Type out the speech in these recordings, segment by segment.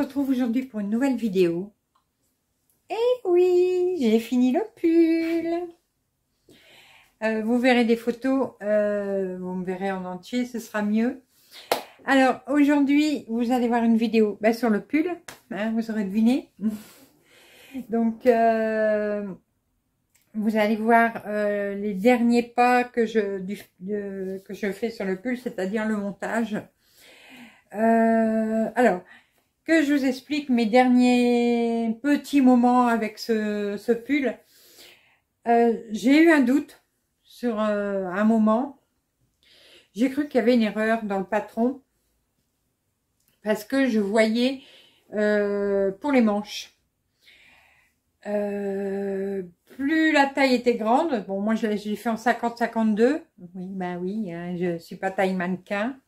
retrouve aujourd'hui pour une nouvelle vidéo. Et oui, j'ai fini le pull. Euh, vous verrez des photos, euh, vous me verrez en entier, ce sera mieux. Alors aujourd'hui, vous allez voir une vidéo bah, sur le pull, hein, vous aurez deviné. Donc, euh, vous allez voir les derniers pas que je, que je fais sur le pull, c'est-à-dire le montage. Alors, que je vous explique mes derniers petits moments avec ce, pull. Euh, j'ai eu un doute sur euh, un moment. J'ai cru qu'il y avait une erreur dans le patron parce que je voyais pour les manches. plus la taille était grande, bon moi j'ai fait en 50-52, oui ben oui, hein, je suis pas taille mannequin,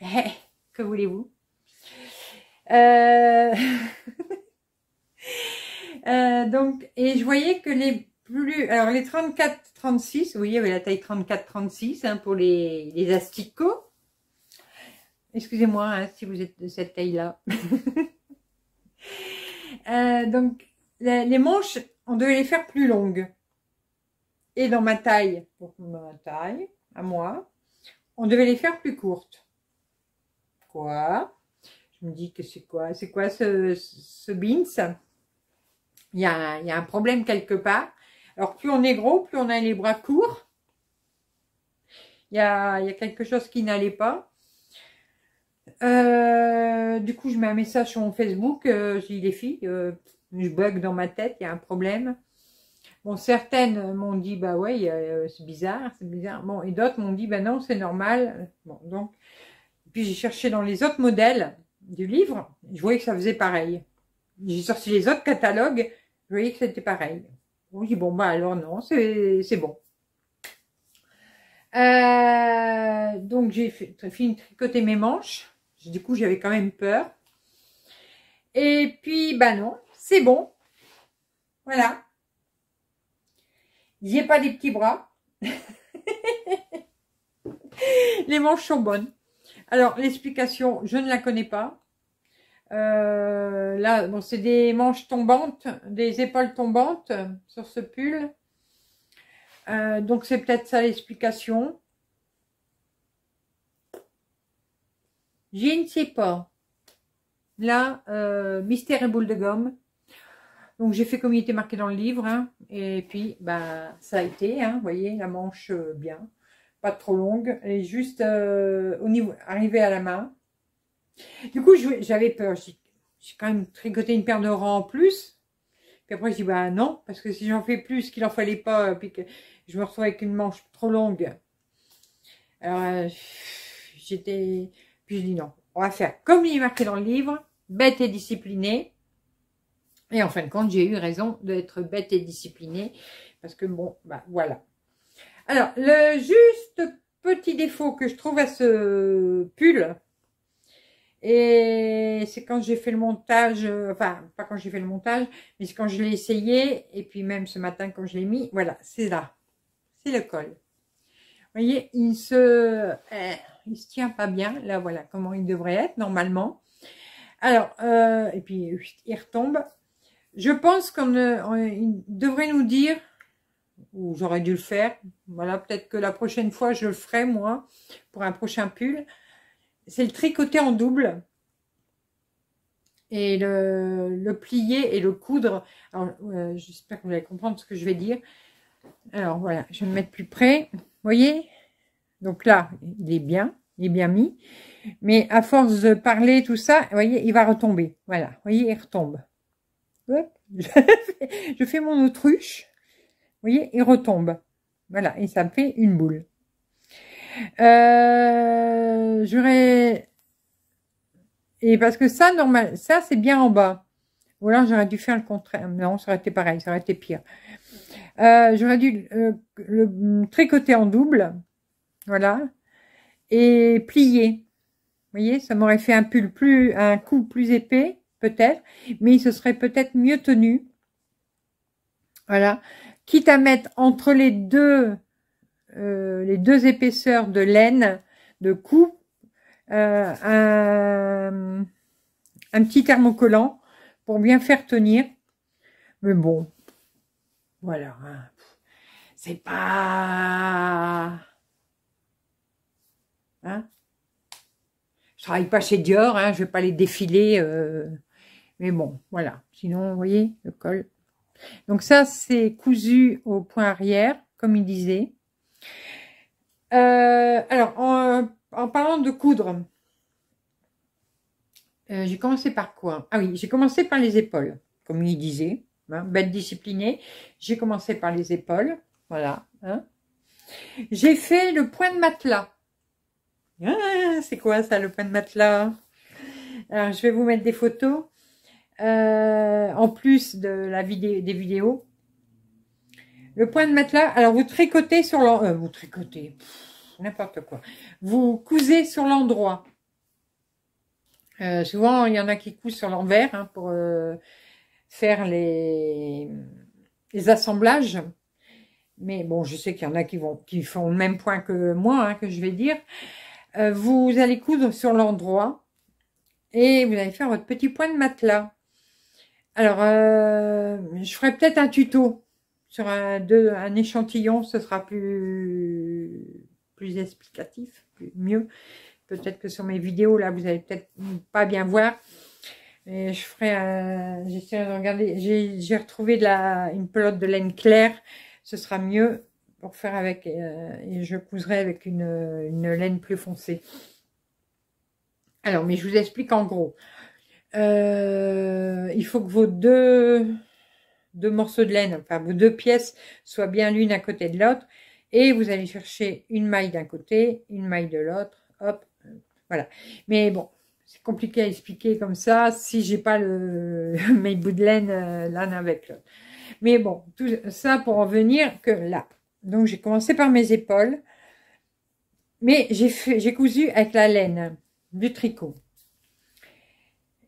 que voulez-vous? Euh, euh, Donc, et je voyais que les plus... Alors, les 34-36, vous voyez, la taille 34-36 hein, pour les, les asticots. Excusez-moi hein, si vous êtes de cette taille-là. Euh, donc, les, manches, on devait les faire plus longues. Et dans ma taille, pour ma taille, à moi, on devait les faire plus courtes. Quoi? Je me dis que c'est quoi C'est quoi ce, ce beans? Il y, a, il y a un problème quelque part. Alors, plus on est gros, plus on a les bras courts. Il y a, il y a quelque chose qui n'allait pas. Euh, du coup, je mets un message sur mon Facebook. Euh, je dis, les filles, euh, je bug dans ma tête, il y a un problème. Bon, certaines m'ont dit, bah ouais, c'est bizarre, c'est bizarre. Bon, et d'autres m'ont dit, bah non, c'est normal. Bon, donc, puis j'ai cherché dans les autres modèles du livre, je voyais que ça faisait pareil. J'ai sorti les autres catalogues, je voyais que c'était pareil. Oui, bon, bah alors non, c'est bon. Euh, donc j'ai fini de tricoter mes manches. Du coup, j'avais quand même peur. Et puis, bah non, c'est bon. Voilà. J'ai pas des petits bras. Les manches sont bonnes. Alors, l'explication, je ne la connais pas. Euh, là, c'est des manches tombantes, des épaules tombantes sur ce pull. Euh, donc, c'est peut-être ça l'explication. Je ne sais pas. Là, euh, mystère et boule de gomme. Donc, j'ai fait comme il était marqué dans le livre. Hein. et puis, bah, ça a été, hein, vous voyez, la manche bien pas trop longue, elle juste euh, au niveau arrivée à la main. Du coup, j'avais peur. J'ai quand même tricoté une paire de rangs en plus. Puis après, je dis bah non, parce que si j'en fais plus qu'il en fallait pas, puis que je me retrouve avec une manche trop longue. Alors, euh, j'étais... Puis je dis non, on va faire comme il est marqué dans le livre, bête et disciplinée. Et en fin de compte, j'ai eu raison d'être bête et disciplinée. Parce que bon, bah voilà. Alors, le juste petit défaut que je trouve à ce pull, et c'est quand j'ai fait le montage, enfin, pas quand j'ai fait le montage, mais c'est quand je l'ai essayé, et puis même ce matin quand je l'ai mis, voilà, c'est là. C'est le col. Vous voyez, il se, eh, il se tient pas bien. Là, voilà comment il devrait être normalement. Alors, euh, et puis il retombe. Je pense qu'on devrait nous dire ou j'aurais dû le faire. Voilà, peut-être que la prochaine fois, je le ferai, moi, pour un prochain pull. C'est le tricoter en double. Et le, plier et le coudre. Alors, euh, j'espère que vous allez comprendre ce que je vais dire. Alors, voilà, je vais me mettre plus près. Vous voyez? Donc là, il est bien, il est bien mis. Mais à force de parler, tout ça, vous voyez, il va retomber. Voilà, vous voyez, il retombe. je fais mon autruche voyez, il retombe. Voilà, et ça me fait une boule. Euh, j'aurais... Et parce que ça, normal, ça, c'est bien en bas. Ou alors, j'aurais dû faire le contraire. Non, ça aurait été pareil, ça aurait été pire. Euh, j'aurais dû euh, le tricoter en double. Voilà. Et plier. Vous voyez, ça m'aurait fait un pull plus, un coup plus épais, peut-être. Mais il se serait peut-être mieux tenu. Voilà quitte à mettre entre les deux, euh, les deux épaisseurs de laine de cou, euh, un, un petit thermocollant pour bien faire tenir. Mais bon, voilà. Hein. C'est pas... Hein je travaille pas chez Dior, hein, je vais pas les défiler. Euh, mais bon, voilà. Sinon, vous voyez, le col. Donc ça, c'est cousu au point arrière, comme il disait. Euh, alors, en, parlant de coudre, euh, j'ai commencé par quoi? Ah oui, j'ai commencé par les épaules, comme il disait. Hein, belle disciplinée. J'ai commencé par les épaules. Voilà. Hein. J'ai fait le point de matelas. Ah, c'est quoi ça, le point de matelas? Alors, je vais vous mettre des photos. Euh, en plus de la vidéo, des vidéos. Le point de matelas, alors vous tricotez sur l'endroit, euh, vous tricotez, n'importe quoi. Vous cousez sur l'endroit. Euh, souvent, il y en a qui cousent sur l'envers hein, pour faire les, assemblages. Mais bon, je sais qu'il y en a qui vont qui font le même point que moi, hein, que je vais dire. Vous allez coudre sur l'endroit et vous allez faire votre petit point de matelas. Alors, euh, je ferai peut-être un tuto sur un, échantillon, ce sera plus, explicatif, mieux. Peut-être que sur mes vidéos, là, vous allez peut-être pas bien voir. Et je ferai un... J'essaierai de regarder. J'ai retrouvé une pelote de laine claire. Ce sera mieux pour faire avec. Euh, et je couserai avec une, laine plus foncée. Alors, mais je vous explique en gros. Euh, il faut que vos deux, deux morceaux de laine, enfin vos deux pièces, soient bien l'une à côté de l'autre. Et vous allez chercher une maille d'un côté, une maille de l'autre. Hop, voilà. Mais bon, c'est compliqué à expliquer comme ça si j'ai pas le, mes bouts de laine euh, l'un avec l'autre. Mais bon, tout ça pour en venir que là. Donc j'ai commencé par mes épaules, mais j'ai j'ai cousu avec la laine du tricot.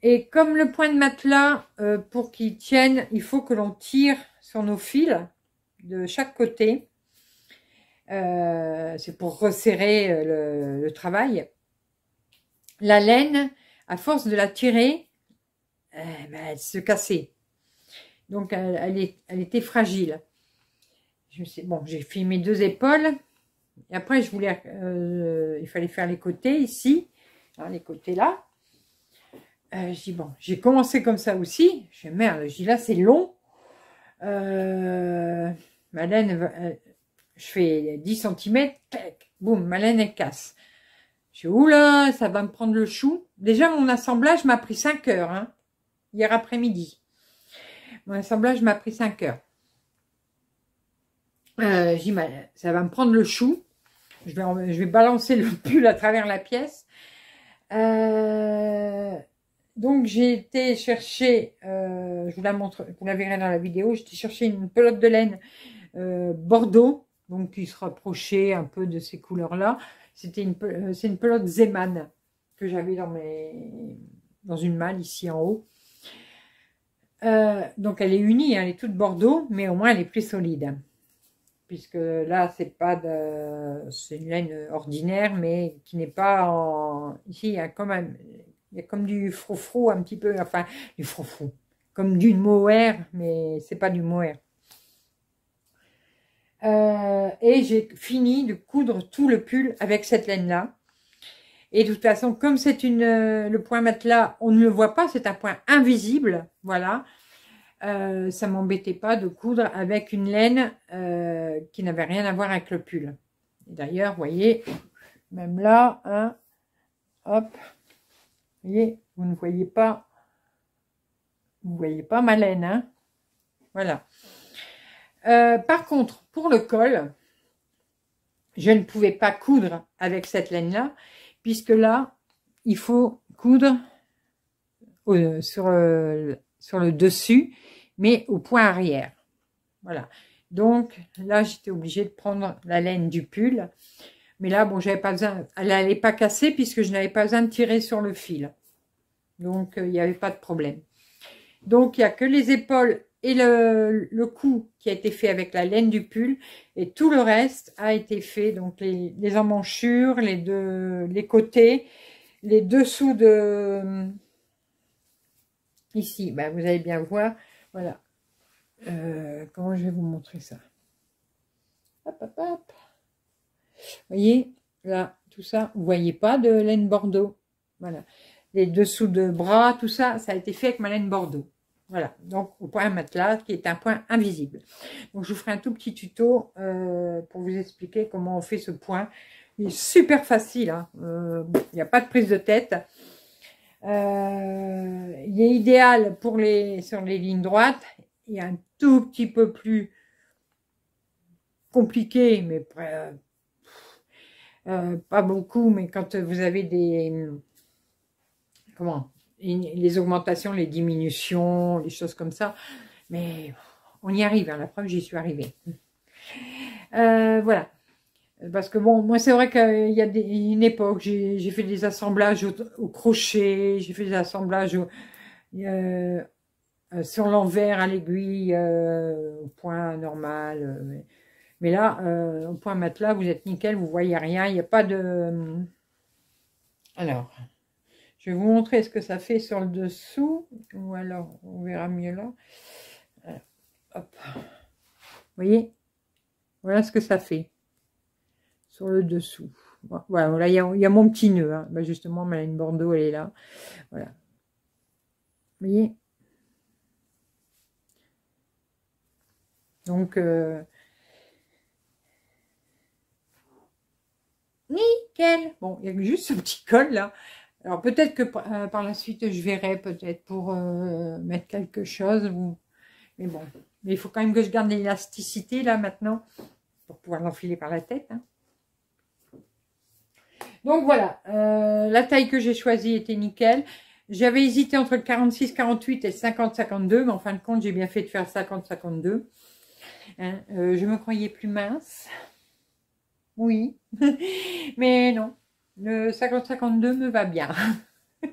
Et comme le point de matelas, euh, pour qu'il tienne, il faut que l'on tire sur nos fils de chaque côté. Euh, c'est pour resserrer euh, le travail la laine, à force de la tirer, ben, elle se cassait. Donc, elle, était fragile. Je me bon, j'ai fait mes deux épaules. Et après, je voulais, il fallait faire les côtés ici, hein, les côtés là. Euh, dis, bon, j'ai commencé comme ça aussi. Je merde, dis, là, c'est long. Euh, ma laine, je fais 10 cm, boum, ma laine, elle casse. Je oula, ça va me prendre le chou. Déjà, mon assemblage m'a pris 5 heures, hein, hier après-midi. Mon assemblage m'a pris 5 heures. Euh, J'ai ça va me prendre le chou. Je vais, je vais balancer le pull à travers la pièce. Euh, donc, j'ai été chercher, euh, je vous la montre, vous la verrez dans la vidéo, j'ai été chercher une pelote de laine euh, Bordeaux, donc qui se rapprochait un peu de ces couleurs-là. Euh, c'est une pelote Zeman que j'avais dans mes, dans une malle ici en haut. Donc elle est unie, hein, elle est toute Bordeaux, mais au moins elle est plus solide. Puisque là, c'est pas c'est une laine ordinaire, mais qui n'est pas en, ici il y a comme il y a comme du froufrou un petit peu, enfin du froufrou, comme du mohair, mais c'est pas du mohair. Euh, et j'ai fini de coudre tout le pull avec cette laine-là. Et de toute façon, comme c'est une euh, le point matelas, on ne le voit pas, c'est un point invisible, voilà. Euh, ça m'embêtait pas de coudre avec une laine euh, qui n'avait rien à voir avec le pull. D'ailleurs, vous voyez, même là, hein, hop, vous ne voyez pas, vous voyez pas ma laine, hein, voilà. Euh, par contre, pour le col, je ne pouvais pas coudre avec cette laine-là, puisque là, il faut coudre sur, euh, sur le dessus, mais au point arrière. Voilà. Donc, là, j'étais obligée de prendre la laine du pull. Mais là, bon, j'avais pas besoin, elle n'allait pas casser puisque je n'avais pas besoin de tirer sur le fil. Donc, euh, il n'y avait pas de problème. Donc, il n'y a que les épaules et le, cou qui a été fait avec la laine du pull et tout le reste a été fait donc les, emmanchures les deux les côtés les dessous de ici, ben, vous allez bien voir, voilà. Euh, comment je vais vous montrer ça? Hop, hop, hop. Vous voyez, là, tout ça, vous voyez pas de laine Bordeaux. Voilà. Les dessous de bras, tout ça, ça a été fait avec ma laine Bordeaux. Voilà, donc au point matelas, qui est un point invisible. Donc je vous ferai un tout petit tuto euh, pour vous expliquer comment on fait ce point. Il est super facile, hein. euh, il n'y a pas de prise de tête. Euh, il est idéal pour les sur les lignes droites. Il est un tout petit peu plus compliqué, mais pas beaucoup. Mais quand vous avez des comment les augmentations, les diminutions, les choses comme ça. Mais on y arrive, hein, la preuve, j'y suis arrivée. Euh, voilà. Parce que bon, moi c'est vrai qu'il y a une époque, j'ai fait des assemblages au, crochet, j'ai fait des assemblages euh, euh, sur l'envers à l'aiguille, au point normal. Mais là, au point matelas, vous êtes nickel, vous voyez rien, il n'y a pas de... Alors, je vais vous montrer ce que ça fait sur le dessous. Ou alors, on verra mieux là. Euh, hop. Vous voyez? Voilà ce que ça fait. Sur le dessous. Voilà, il y, a, mon petit nœud. Hein. Bah, justement, ma laine Bordeaux, elle est là. Voilà. Vous voyez? Donc, euh, nickel. Bon, il y a juste ce petit col là. Alors peut-être que euh, par la suite, je verrai peut-être pour euh, mettre quelque chose. Mais bon, il faut quand même que je garde l'élasticité là maintenant pour pouvoir l'enfiler par la tête. Hein. Donc voilà, euh, la taille que j'ai choisie était nickel. J'avais hésité entre le 46-48 et le 50-52, mais en fin de compte, j'ai bien fait de faire 50-52. Hein, je me croyais plus mince. Oui, mais non. Le 50-52 me va bien.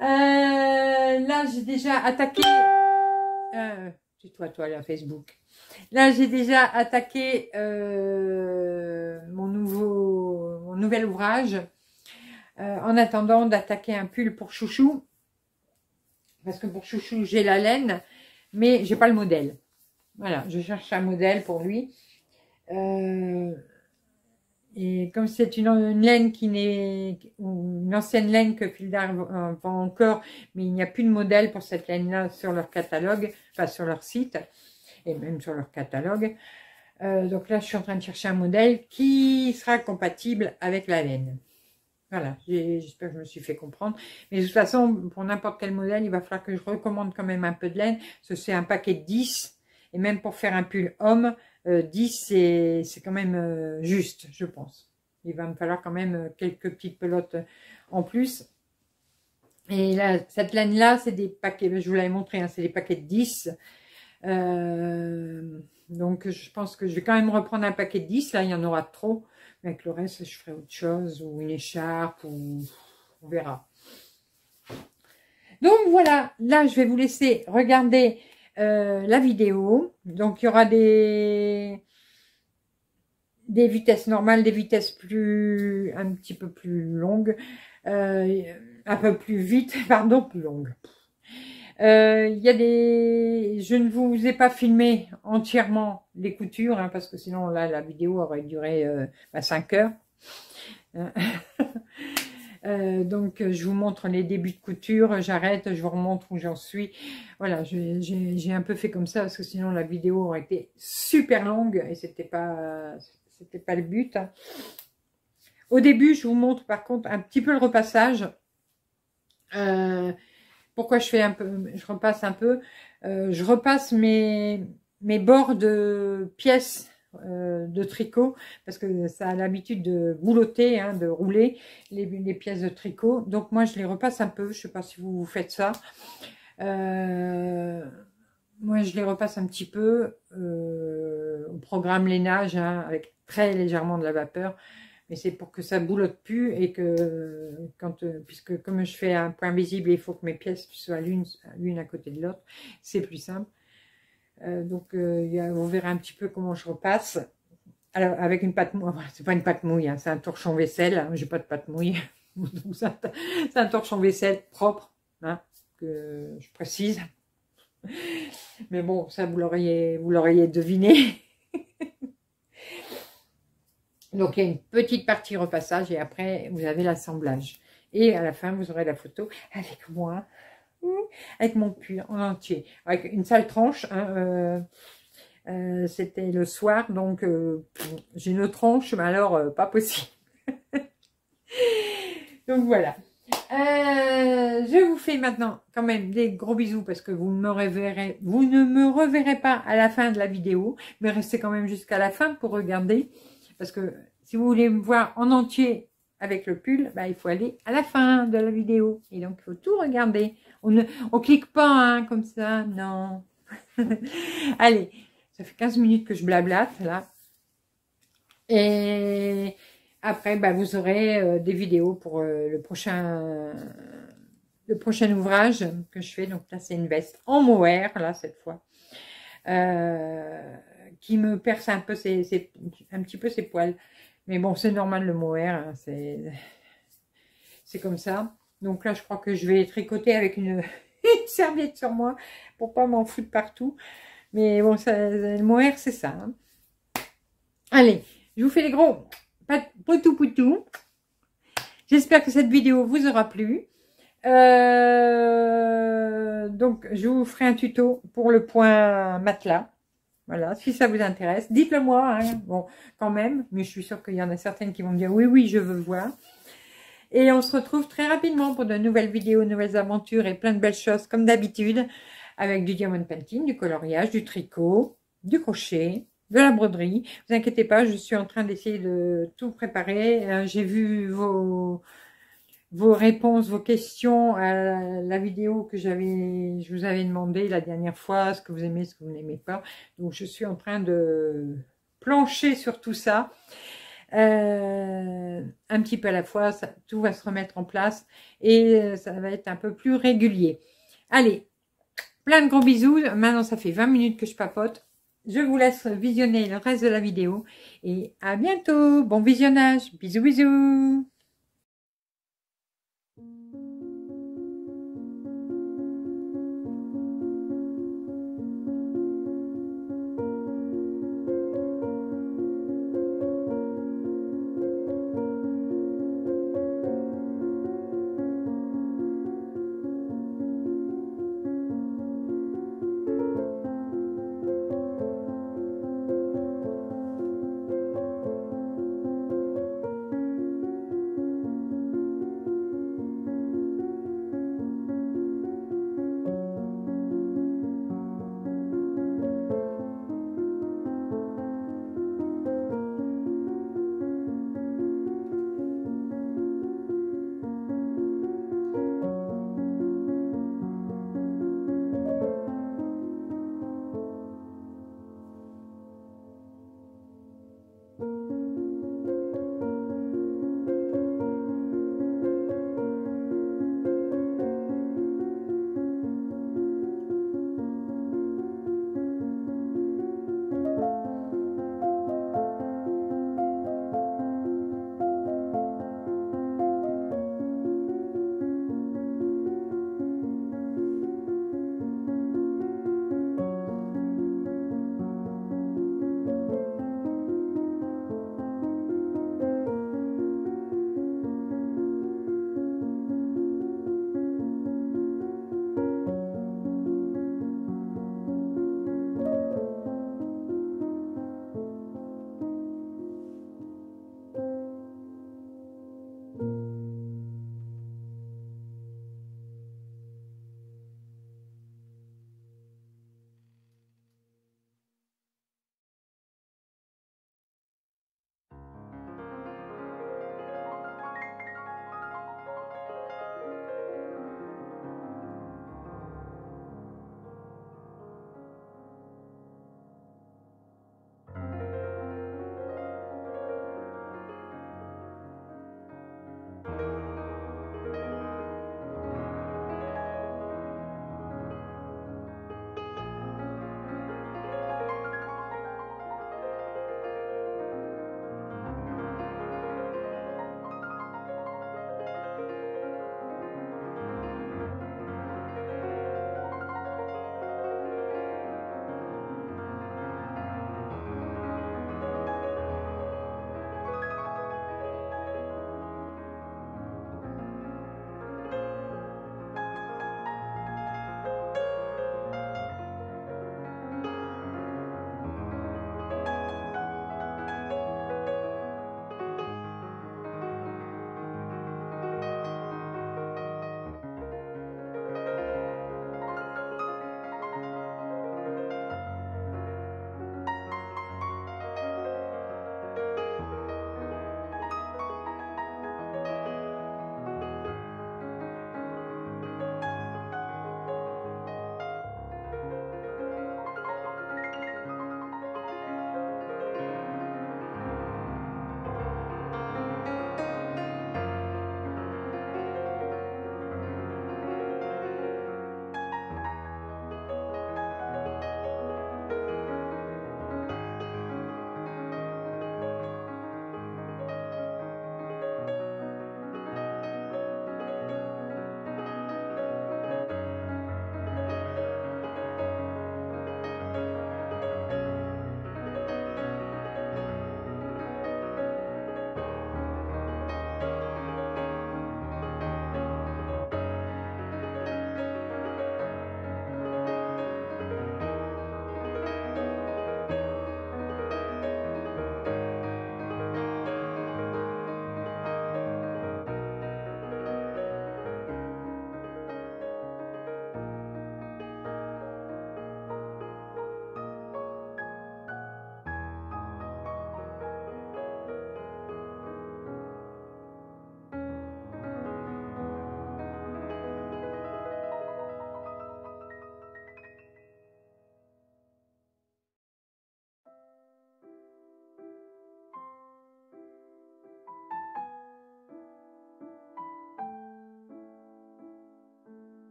Euh, là, j'ai déjà attaqué... Euh, toi, toi, là, Facebook. Là, j'ai déjà attaqué euh, mon nouveau, mon nouvel ouvrage. en attendant d'attaquer un pull pour chouchou. Parce que pour chouchou, j'ai la laine. Mais j'ai pas le modèle. Voilà, je cherche un modèle pour lui. Euh, et comme c'est une, laine qui n'est, une ancienne laine que Fildar vend encore, mais il n'y a plus de modèle pour cette laine-là sur leur catalogue, enfin sur leur site, et même sur leur catalogue. Euh, donc là, je suis en train de chercher un modèle qui sera compatible avec la laine. Voilà, j'espère que je me suis fait comprendre. Mais de toute façon, pour n'importe quel modèle, il va falloir que je recommande quand même un peu de laine. C'est un paquet de 10. Et même pour faire un pull homme, 10, euh, c'est quand même euh, juste, je pense. Il va me falloir quand même euh, quelques petites pelotes en plus. Et là, cette laine-là, c'est des paquets, je vous l'avais montré, hein, c'est des paquets de 10. donc, je pense que je vais quand même reprendre un paquet de 10. Là, il y en aura trop. Mais avec le reste, je ferai autre chose, ou une écharpe, ou on verra. Donc, voilà. Là, je vais vous laisser regarder euh, la vidéo. Donc, il y aura des, vitesses normales, des vitesses plus un petit peu plus longues, euh, un peu plus vite, pardon, plus longues. Euh, il y a des... Je ne vous ai pas filmé entièrement les coutures, hein, parce que sinon, là, la vidéo aurait duré 5 heures. Euh, donc, je vous montre les débuts de couture, j'arrête, je vous remontre où j'en suis. Voilà, j'ai un peu fait comme ça, parce que sinon la vidéo aurait été super longue, et c'était pas, pas le but. Au début, je vous montre par contre un petit peu le repassage. Euh, pourquoi je fais un peu, je repasse un peu? Euh, je repasse mes, mes bords de pièces euh, de tricot parce que ça a l'habitude de boulotter, hein, de rouler les, pièces de tricot. Donc moi je les repasse un peu, je sais pas si vous, faites ça. Euh, moi je les repasse un petit peu euh, au programme lainage hein, avec très légèrement de la vapeur. Mais c'est pour que ça boulotte plus et que puisque comme je fais un point visible, il faut que mes pièces soient l'une à côté de l'autre, c'est plus simple. Euh, donc, euh, vous verrez un petit peu comment je repasse. Alors, avec une pâte mouille, c'est pas une pâte mouille, hein, c'est un torchon vaisselle. Hein, J'ai pas de pâte mouille. c'est un torchon vaisselle propre, hein, que je précise. Mais bon, ça, vous l'auriez deviné. Donc, il y a une petite partie repassage et après, vous avez l'assemblage. Et à la fin, vous aurez la photo avec moi, avec mon pull en entier, avec une sale tranche. Hein, euh, euh, c'était le soir, donc euh, j'ai une tranche, mais alors pas possible. donc voilà. je vous fais maintenant quand même des gros bisous parce que vous, me reverrez, vous ne me reverrez pas à la fin de la vidéo, mais restez quand même jusqu'à la fin pour regarder. Parce que si vous voulez me voir en entier avec le pull, bah, il faut aller à la fin de la vidéo. Et donc, il faut tout regarder. On ne on clique pas hein, comme ça, non. Allez, ça fait 15 minutes que je blablate, là. Et après, bah, vous aurez euh, des vidéos pour euh, le prochain le prochain ouvrage que je fais. Donc là, c'est une veste en mohair, là, cette fois. Euh, qui me perce un peu ses, un petit peu ses poils. Mais bon, c'est normal le mohair, hein, c'est comme ça. Donc là, je crois que je vais tricoter avec une, serviette sur moi pour pas m'en foutre partout. Mais bon, ça, le c'est ça. Hein. Allez, je vous fais les gros poutou poutou. J'espère que cette vidéo vous aura plu. Euh, donc, je vous ferai un tuto pour le point matelas. Voilà, si ça vous intéresse, dites-le moi. Hein. Bon, quand même, mais je suis sûre qu'il y en a certaines qui vont me dire oui, oui, je veux voir. Et on se retrouve très rapidement pour de nouvelles vidéos, nouvelles aventures et plein de belles choses comme d'habitude avec du diamond painting, du coloriage, du tricot, du crochet, de la broderie. Vous inquiétez pas, je suis en train d'essayer de tout préparer. Euh, j'ai vu vos vos réponses, vos questions à la vidéo que j'avais, je vous avais demandé la dernière fois, ce que vous aimez, ce que vous n'aimez pas. Donc, je suis en train de plancher sur tout ça. Euh, un petit peu à la fois, ça, tout va se remettre en place et ça va être un peu plus régulier. Allez, plein de gros bisous. Maintenant, ça fait 20 minutes que je papote. Je vous laisse visionner le reste de la vidéo et à bientôt. Bon visionnage. Bisous, bisous.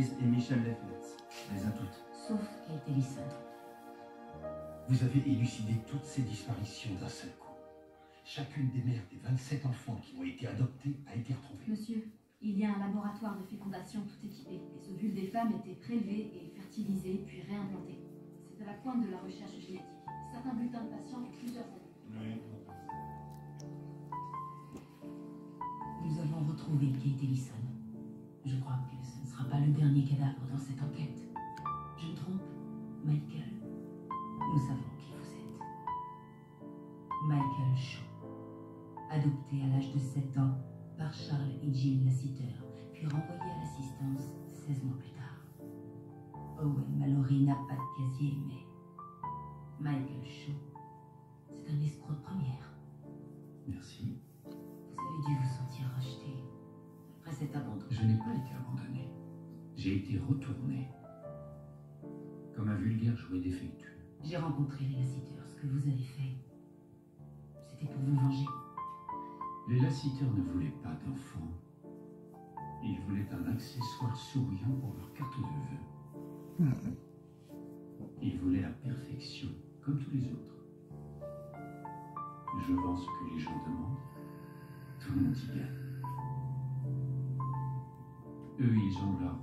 Et Michel Lefnitz. Les a toutes. Sauf Kate Ellison. Vous avez élucidé toutes ces disparitions d'un seul coup. Chacune des mères des 27 enfants qui ont été adoptés a été retrouvée. Monsieur, il y a un laboratoire de fécondation tout équipé. Les ovules des femmes étaient prélevés et fertilisés, puis réimplantés. C'est à la pointe de la recherche génétique. Certains bulletins de patients ont plusieurs années. Nous avons retrouvé Kate Ellison. Je crois que pas le dernier cadavre dans cette enquête. Je me trompe, Michael Nous savons qui vous êtes. Michael Shaw. Adopté à l'âge de 7 ans par Charles et Jill Lassiter, puis renvoyé à la l'assistance 16 mois plus tard. Owen Mallory n'a pas de casier, mais J'ai rencontré les Lassiteurs. Ce que vous avez fait, c'était pour vous venger. Les laciteurs ne voulaient pas d'enfants. Ils voulaient un accessoire souriant pour leur carte de vœux. Ils voulaient la perfection, comme tous les autres. Je vends ce que les gens demandent. Tout le monde y gagne. Eux, ils ont leur